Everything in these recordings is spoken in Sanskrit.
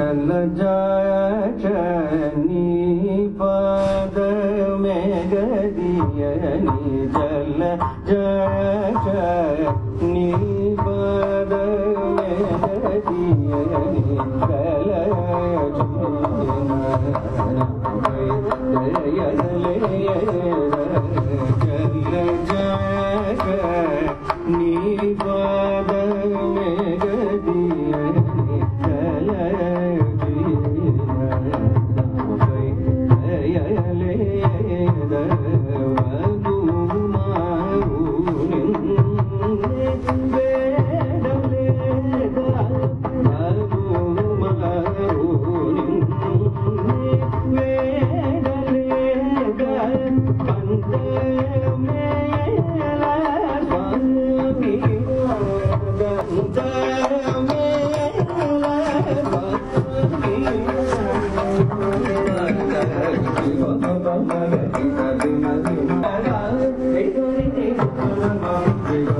चल जाय पद में गदियनी चल जाय है Thank you.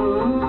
you.